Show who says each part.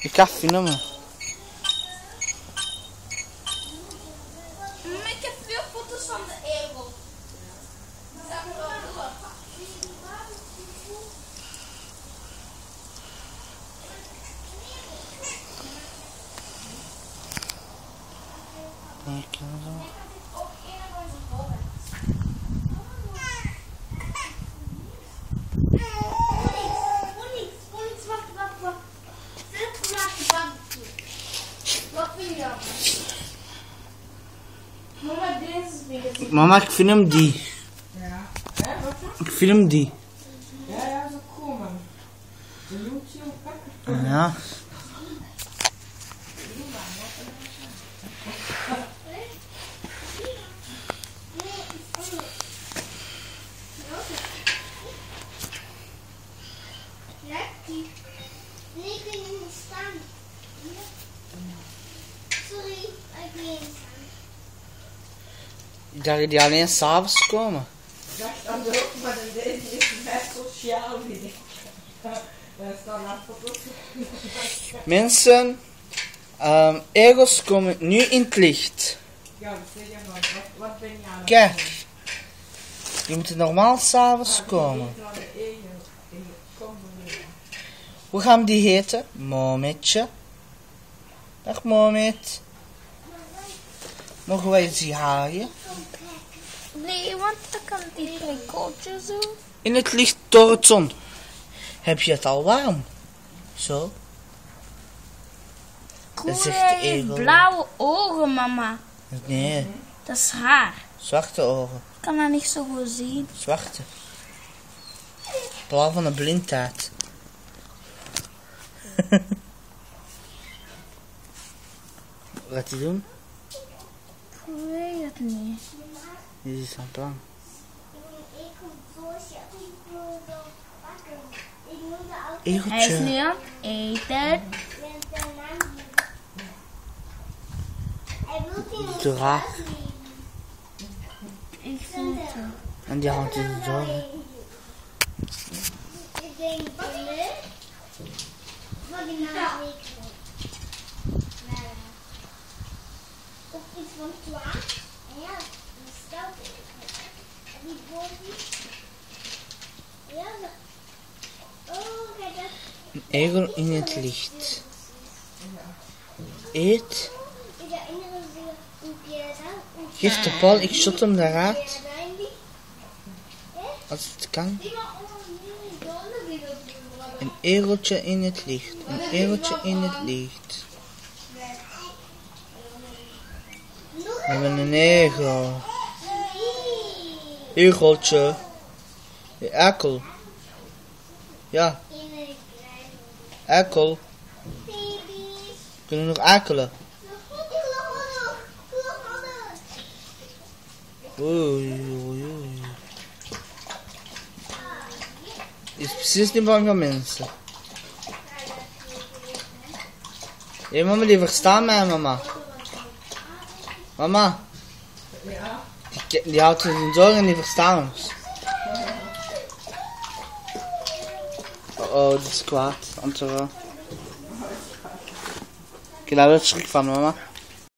Speaker 1: Ik ga filmen.
Speaker 2: Mm, Ik heb veel foto's van de egel. Zeg maar wel door.
Speaker 1: Kijk, zo.
Speaker 2: Onyx, Onyx, wacht, wacht, wacht. Zet naast de bank toe. Wat vind je ervan? Mama, deze
Speaker 1: Mama, ik film die.
Speaker 3: Ja.
Speaker 1: Ik film die.
Speaker 3: Ja, ja, zo komen. De YouTube.
Speaker 1: Ja.
Speaker 2: Lekker. Nee, kan. Sorry, ik kan niet staan.
Speaker 1: Ik dacht die alleen s'avonds komen.
Speaker 3: Dat er ook, maar dan deze is net sociaal dan foto's.
Speaker 1: Mensen, ehm egels komen nu in het licht.
Speaker 3: Ja, zeg je maar, wat, ben je aan het
Speaker 1: Kijk. Die moeten normaal s'avonds komen. Hoe gaan die heten? Mometje. Dag Momet. Mogen wij ze haaien?
Speaker 2: Nee, want dan kan die prikkeltje zo.
Speaker 1: In het licht door het zon. Heb je het al warm? Zo.
Speaker 2: Hij heeft blauwe ogen, mama.
Speaker 1: Nee,
Speaker 2: Dat is haar.
Speaker 1: zwarte ogen.
Speaker 2: Ik kan dat niet zo goed zien.
Speaker 1: Zwarte. Blauw van de blindheid. Wat gaat hij doen?
Speaker 2: Ik weet het niet.
Speaker 1: Dit is aan het plan.
Speaker 2: Hij is
Speaker 1: Egeltje.
Speaker 2: nu aan het eten. Ik vind het.
Speaker 1: En die houdt in de.
Speaker 4: Ik denk leuk. Wat die naam weet ik niet. Of iets van twaalf. En ja, dat stelt En die boven. Ja. Oh, kijk dat.
Speaker 1: Een egel in het licht. Eet. Geef de bal, ik shot hem daaruit.
Speaker 4: die.
Speaker 1: Als het kan.
Speaker 4: Die die.
Speaker 1: Een egeltje in het licht. Een egeltje in het licht. We hebben een egel. Egeltje. De ekkel. Ja,
Speaker 4: baby's.
Speaker 1: Kunnen we nog ekelen? Oei, oei, oei. Is precies niet bang van mensen. Hé mama, die verstaan mij mama. Mama,
Speaker 3: Ja.
Speaker 1: die, houdt in zijn zorgen en die verstaan ons. Oh, oh, dit is kwaad. Antwoord. Heb daar wel schrik van mama.